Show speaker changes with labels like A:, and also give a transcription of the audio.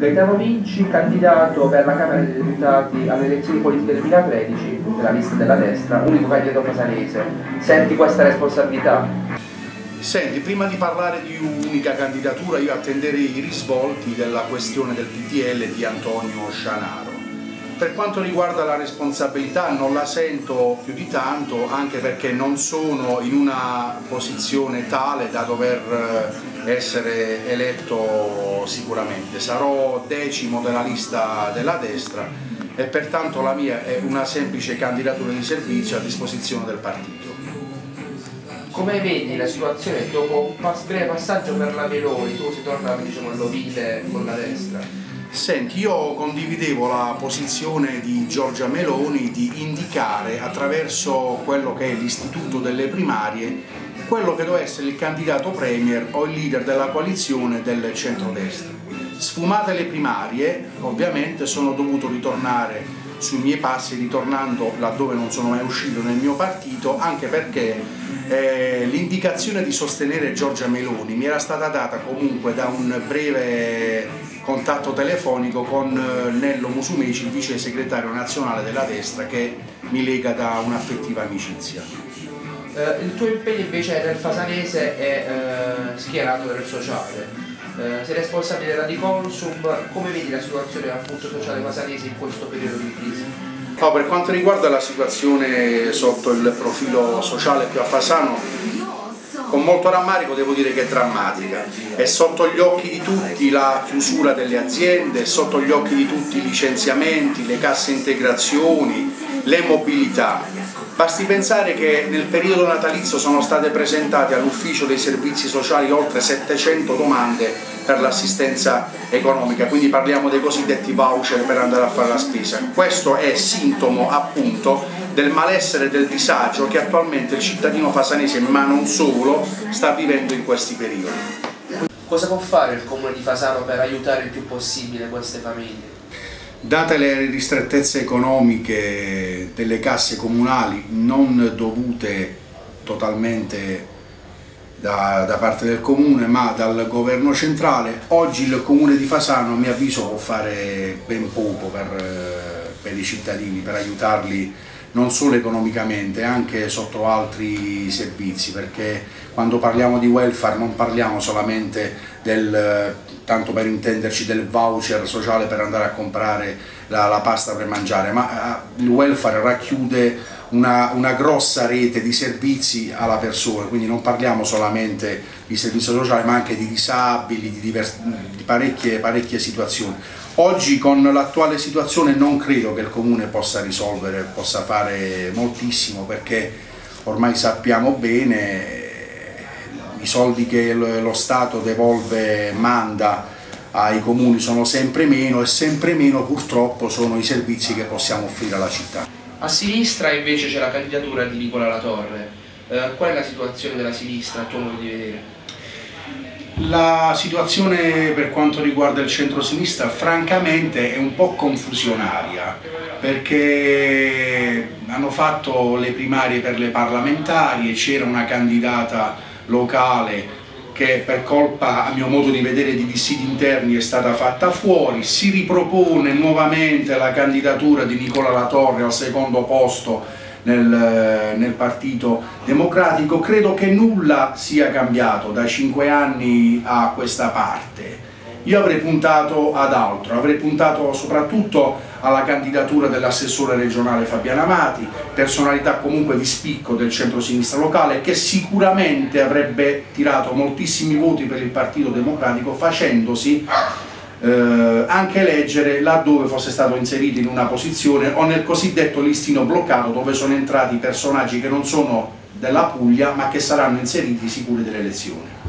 A: Gaetano Vinci, candidato per la Camera dei Deputati alle elezioni politiche 2013, della lista della destra, unico candidato casalese. Senti questa responsabilità?
B: Senti, prima di parlare di un'unica candidatura io attenderei i risvolti della questione del PTL di Antonio Scianaro. Per quanto riguarda la responsabilità non la sento più di tanto anche perché non sono in una posizione tale da dover eh, essere eletto sicuramente. Sarò decimo della lista della destra e pertanto la mia è una semplice candidatura di servizio a disposizione del partito.
A: Come vedi la situazione dopo un breve passaggio per la Meloni, tu si torna diciamo, all'ovile con la destra?
B: Senti, io condividevo la posizione di Giorgia Meloni di indicare attraverso quello che è l'istituto delle primarie quello che doveva essere il candidato premier o il leader della coalizione del centrodestra. Sfumate le primarie, ovviamente sono dovuto ritornare sui miei passi, ritornando laddove non sono mai uscito nel mio partito, anche perché eh, l'indicazione di sostenere Giorgia Meloni mi era stata data comunque da un breve contatto telefonico con eh, Nello Musumeci, il vice segretario nazionale della destra, che mi lega da un'affettiva amicizia.
A: Uh, il tuo impegno invece nel Fasanese è uh, schierato nel sociale. Uh, sei responsabile della Diconsum, come vedi la situazione appunto sociale fasanese in questo periodo di crisi?
B: No, per quanto riguarda la situazione sotto il profilo sociale qui a Fasano, con molto rammarico devo dire che è drammatica. È sotto gli occhi di tutti la chiusura delle aziende, è sotto gli occhi di tutti i licenziamenti, le casse integrazioni, le mobilità. Basti pensare che nel periodo natalizio sono state presentate all'ufficio dei servizi sociali oltre 700 domande per l'assistenza economica, quindi parliamo dei cosiddetti voucher per andare a fare la spesa. Questo è sintomo appunto del malessere e del disagio che attualmente il cittadino fasanese, ma non solo, sta vivendo in questi periodi.
A: Cosa può fare il comune di Fasano per aiutare il più possibile queste famiglie?
B: Date le ristrettezze economiche delle casse comunali non dovute totalmente da, da, parte del comune ma dal governo centrale, oggi il comune di Fasano a mio avviso può fare ben poco per, per i cittadini, per aiutarli non solo economicamente, anche sotto altri servizi, perché quando parliamo di welfare non parliamo solamente del, tanto per intenderci, del voucher sociale per andare a comprare la, la pasta per mangiare, ma eh, il welfare racchiude una, una, grossa rete di servizi alla persona, quindi non parliamo solamente di servizio sociale ma anche di disabili, di, di parecchie, parecchie situazioni. Oggi con l'attuale situazione non credo che il Comune possa risolvere, possa fare moltissimo perché ormai sappiamo bene i soldi che lo Stato devolve, manda ai comuni sono sempre meno e sempre meno purtroppo sono i servizi che possiamo offrire alla città.
A: A sinistra invece c'è la candidatura di Nicola Latorre. Eh, qual è la situazione della sinistra a tuo modo di vedere?
B: La situazione per quanto riguarda il centro-sinistra francamente è un po' confusionaria perché hanno fatto le primarie per le parlamentari e c'era una candidata locale che per colpa, a mio modo di vedere, di dissidi interni è stata fatta fuori, si ripropone nuovamente la candidatura di Nicola Latorre al secondo posto nel, nel, Partito Democratico, credo che nulla sia cambiato da cinque anni a questa parte. Io avrei puntato ad altro, avrei puntato soprattutto alla candidatura dell'assessore regionale Fabiana Amati, personalità comunque di spicco del centro-sinistra locale che sicuramente avrebbe tirato moltissimi voti per il Partito Democratico facendosi eh, anche leggere laddove fosse stato inserito in una posizione o nel cosiddetto listino bloccato dove sono entrati personaggi che non sono della Puglia ma che saranno inseriti sicuri delle elezioni.